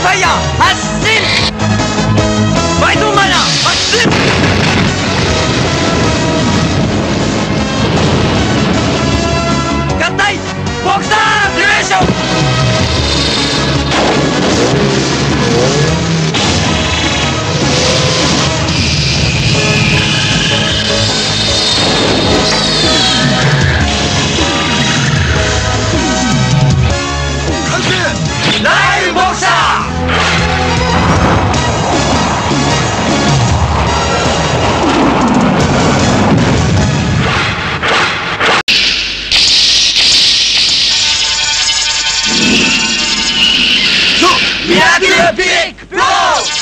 イファイヤー発進バイトンマイナー発進合体ボクサーデュレーション。Jakie big bro!